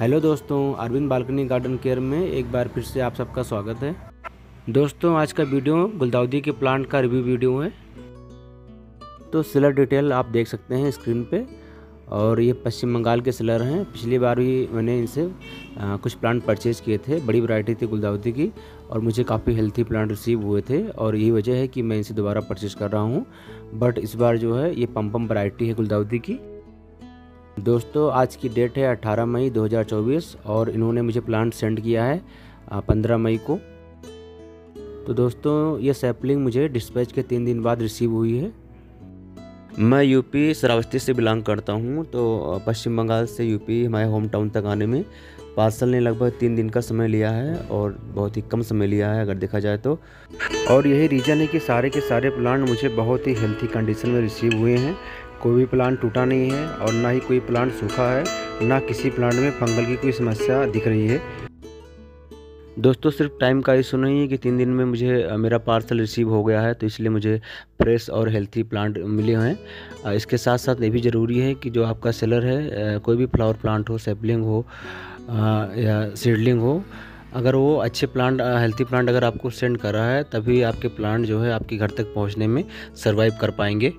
Hello दोस्तों, Arvind balcony garden care में एक बार फिर से आप सबका स्वागत है। दोस्तों, आज का वीडियो गुलदाउदी के प्लांट का रिव्यू वीडियो है। तो सिलर डिटेल आप देख सकते हैं स्क्रीन पे, और ये पश्चिम बंगाल के सिलर हैं। पिछली बार भी मैंने इनसे कुछ प्लांट परचेज़ किए थे, बड़ी वैरायटी थी गुलदाउदी की, और मुझे काफ़ी हेल्थी प्लांट रिसीव हुए थे, और यही वजह है कि मैं इनसे दोबारा परचेज़ कर रहा हूँ। बट इस बार जो है, ये पम पम वरायटी है गुलदाउदी की। दोस्तों, आज की डेट है 18 मई 2024 और इन्होंने मुझे प्लांट सेंड किया है 15 मई को। तो दोस्तों, ये सैपलिंग मुझे डिस्पैच के तीन दिन बाद रिसीव हुई है। मैं यूपी श्रावस्ती से बिलोंग करता हूँ तो पश्चिम बंगाल से यूपी हमारे होम टाउन तक आने में पार्सल ने लगभग तीन दिन का समय लिया है और बहुत ही कम समय लिया है, अगर देखा जाए तो। और यही रीज़न है कि सारे के सारे प्लांट मुझे बहुत ही हेल्थी कंडीशन में रिसीव हुए हैं। कोई भी प्लांट टूटा नहीं है और ना ही कोई प्लांट सूखा है, ना किसी प्लांट में फंगल की कोई समस्या दिख रही है। दोस्तों, सिर्फ़ टाइम का इशू नहीं है कि तीन दिन में मुझे मेरा पार्सल रिसीव हो गया है तो इसलिए मुझे फ्रेश और हेल्थी प्लांट मिले हैं। इसके साथ साथ ये भी ज़रूरी है कि जो आपका सेलर है कोई भी फ्लावर प्लांट हो सेपलिंग हो या सीडलिंग हो, अगर वो अच्छे प्लांट हेल्थी प्लांट अगर आपको सेंड कर रहा है, तभी आपके प्लांट जो है आपके घर तक पहुँचने में सर्वाइव कर पाएँगे।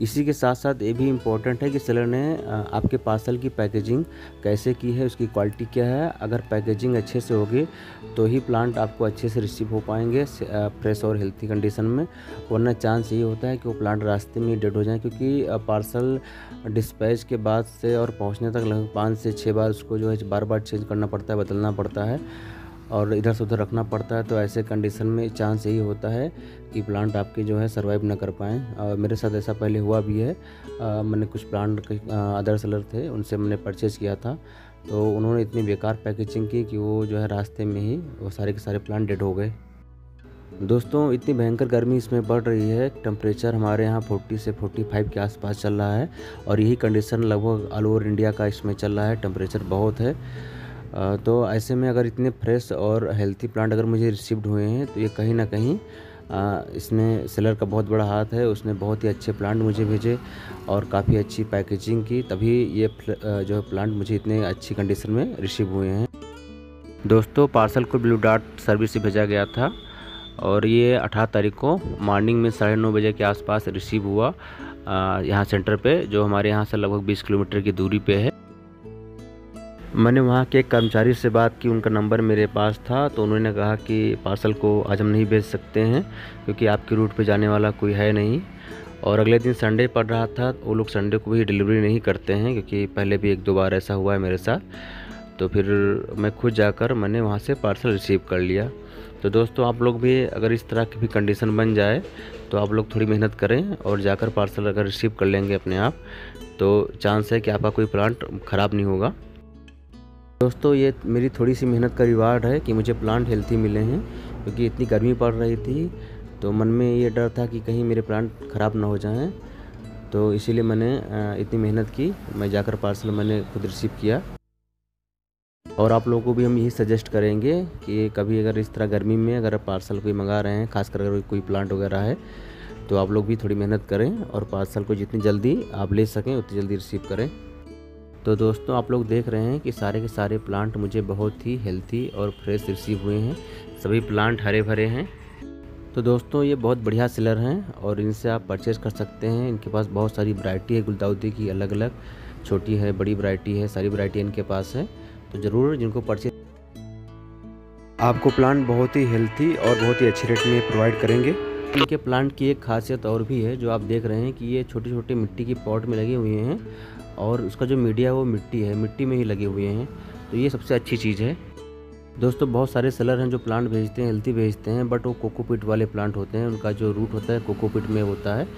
इसी के साथ साथ ये भी इम्पोर्टेंट है कि सेलर ने आपके पार्सल की पैकेजिंग कैसे की है, उसकी क्वालिटी क्या है। अगर पैकेजिंग अच्छे से होगी तो ही प्लांट आपको अच्छे से रिसीव हो पाएँगे फ्रेश और हेल्थी कंडीशन में। वरना चांस ये होता है कि वो प्लांट रास्ते में डेड हो जाए, क्योंकि पार्सल डिस्पैच के बाद से और पहुँचने तक लगभग पाँच से छः बार उसको जो है बार बार चेंज करना पड़ता है, बदलना पड़ता है। और इधर से उधर रखना पड़ता है तो ऐसे कंडीशन में चांस यही होता है कि प्लांट आपके जो है सर्वाइव ना कर पाएँ। और मेरे साथ ऐसा पहले हुआ भी है। आ, मैंने कुछ प्लांट अदर सेलर थे उनसे मैंने परचेज़ किया था। तो उन्होंने इतनी बेकार पैकेजिंग की कि वो जो है रास्ते में ही वो सारे के सारे प्लांट डेड हो गए। दोस्तों इतनी भयंकर गर्मी इसमें बढ़ रही है। टेम्परेचर हमारे यहाँ 40 से 45 के आसपास चल रहा है। और यही कंडीशन लगभग ऑल ओवर इंडिया का इसमें चल रहा है। टेम्परेचर बहुत है। तो ऐसे में अगर इतने फ्रेश और हेल्थी प्लांट अगर मुझे रिसीव्ड हुए हैं तो ये कहीं ना कहीं इसमें सेलर का बहुत बड़ा हाथ है, उसने बहुत ही अच्छे प्लांट मुझे भेजे और काफ़ी अच्छी पैकेजिंग की, तभी ये जो है प्लांट मुझे इतने अच्छी कंडीशन में रिसीव हुए हैं। दोस्तों पार्सल को ब्लू डार्ट सर्विस से भेजा गया था और ये अठारह तारीख को मॉर्निंग में साढ़े नौ बजे के आसपास रिसीव हुआ यहाँ सेंटर पे, जो हमारे यहाँ से लगभग 20 किलोमीटर की दूरी पे है। मैंने वहाँ के एक कर्मचारी से बात की, उनका नंबर मेरे पास था तो उन्होंने कहा कि पार्सल को आज हम नहीं भेज सकते हैं, क्योंकि आपके रूट पे जाने वाला कोई है नहीं। और अगले दिन संडे पड़ रहा था, वो लोग संडे को भी डिलीवरी नहीं करते हैं, क्योंकि पहले भी एक दो बार ऐसा हुआ है मेरे साथ। तो फिर मैं खुद जाकर मैंने वहाँ से पार्सल रिसीव कर लिया। तो दोस्तों, आप लोग भी अगर इस तरह की भी कंडीशन बन जाए तो आप लोग थोड़ी मेहनत करें और जाकर पार्सल अगर रिसीव कर लेंगे अपने आप तो चांस है कि आपका कोई प्लांट ख़राब नहीं होगा। दोस्तों, ये मेरी थोड़ी सी मेहनत का रिवार्ड है कि मुझे प्लांट हेल्थी मिले हैं, क्योंकि इतनी गर्मी पड़ रही थी तो मन में ये डर था कि कहीं मेरे प्लांट ख़राब ना हो जाएँ। तो इसीलिए मैंने इतनी मेहनत की, मैं जाकर पार्सल मैंने खुद रिसीव किया। और आप लोगों को भी हम यही सजेस्ट करेंगे कि कभी अगर इस तरह गर्मी में अगर पार्सल कोई मंगा रहे हैं, खासकर अगर कोई प्लांट वगैरह है तो आप लोग भी थोड़ी मेहनत करें और पार्सल को जितनी जल्दी आप ले सकें, उतनी जल्दी रिसीव करें। तो दोस्तों, आप लोग देख रहे हैं कि सारे के सारे प्लांट मुझे बहुत ही हेल्थी और फ्रेश रिसीव हुए हैं। सभी प्लांट हरे भरे हैं। तो दोस्तों, ये बहुत बढ़िया सेलर हैं और इनसे आप परचेज़ कर सकते हैं। इनके पास बहुत सारी वैरायटी है, गुलदाउदी की अलग अलग छोटी है, बड़ी वैरायटी है, सारी वैरायटी इनके पास है। तो ज़रूर जिनको परचेज आपको प्लांट बहुत ही हेल्थी और बहुत ही अच्छे रेट में प्रोवाइड करेंगे। इनके प्लांट की एक खासियत और भी है, जो आप देख रहे हैं कि ये छोटे छोटे मिट्टी की पॉट में लगे हुए हैं और उसका जो मीडिया है वो मिट्टी है, मिट्टी में ही लगे हुए हैं। तो ये सबसे अच्छी चीज़ है। दोस्तों, बहुत सारे सेलर हैं जो प्लांट भेजते हैं, हेल्थी भेजते हैं, बट वो कोकोपिट वाले प्लांट होते हैं, उनका जो रूट होता है कोकोपिट में होता है।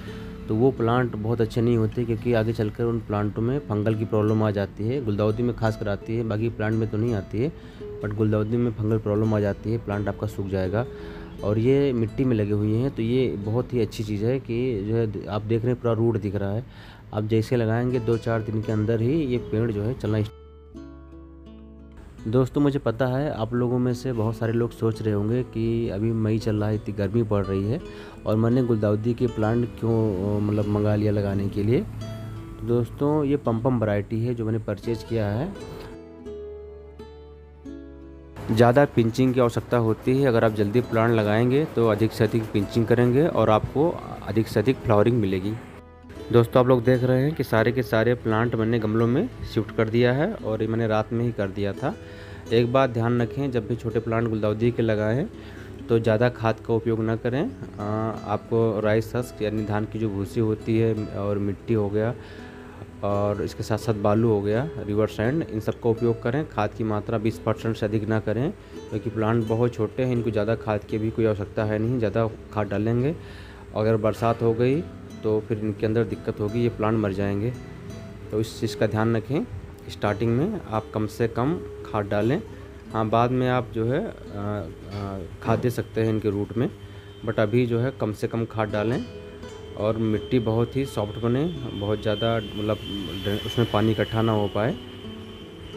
तो वो प्लांट बहुत अच्छे नहीं होते क्योंकि आगे चलकर उन प्लांटों में फंगल की प्रॉब्लम आ जाती है, गुलदाउदी में खास कर आती है, बाकी प्लांट में तो नहीं आती है, बट गुलदाउदी में फंगल प्रॉब्लम आ जाती है, प्लांट आपका सूख जाएगा। और ये मिट्टी में लगे हुए हैं तो ये बहुत ही अच्छी चीज़ है कि जो है, आप देख रहे हैं पूरा रूट दिख रहा है। आप जैसे लगाएँगे, दो चार दिन के अंदर ही ये पेड़ जो है चलना दोस्तों, मुझे पता है, आप लोगों में से बहुत सारे लोग सोच रहे होंगे कि अभी मई चल रहा है, इतनी गर्मी पड़ रही है, और मैंने गुलदाउदी के प्लांट क्यों मतलब मंगा लिया लगाने के लिए। दोस्तों, ये पम्पम वैरायटी है जो मैंने परचेज़ किया है। ज़्यादा पिंचिंग की आवश्यकता होती है। अगर आप जल्दी प्लांट लगाएँगे तो अधिक से अधिक पिंचिंग करेंगे और आपको अधिक से अधिक फ्लावरिंग मिलेगी। दोस्तों, आप लोग देख रहे हैं कि सारे के सारे प्लांट मैंने गमलों में शिफ्ट कर दिया है और ये मैंने रात में ही कर दिया था। एक बात ध्यान रखें, जब भी छोटे प्लांट गुलदाउदी के लगाएँ तो ज़्यादा खाद का उपयोग ना करें। आपको राइस हस्क यानी धान की जो भूसी होती है और मिट्टी हो गया और इसके साथ साथ बालू हो गया, रिवर सैंड। इन सब का उपयोग करें, खाद की मात्रा 20 परसेंट से अधिक ना करें, क्योंकि प्लांट बहुत छोटे हैं, इनको ज़्यादा खाद की भी कोई आवश्यकता है नहीं, ज़्यादा खाद डालेंगे। अगर बरसात हो गई तो फिर इनके अंदर दिक्कत होगी, ये प्लांट मर जाएँगे। तो इस चीज़ का ध्यान रखें, स्टार्टिंग में आप कम से कम खाद डालें। हाँ बाद में आप जो है खाद दे सकते हैं इनके रूट में, बट अभी जो है कम से कम खाद डालें। और मिट्टी बहुत ही सॉफ्ट बने, बहुत ज़्यादा मतलब उसमें पानी इकट्ठा ना हो पाए।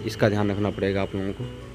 इसका ध्यान रखना पड़ेगा आप लोगों को।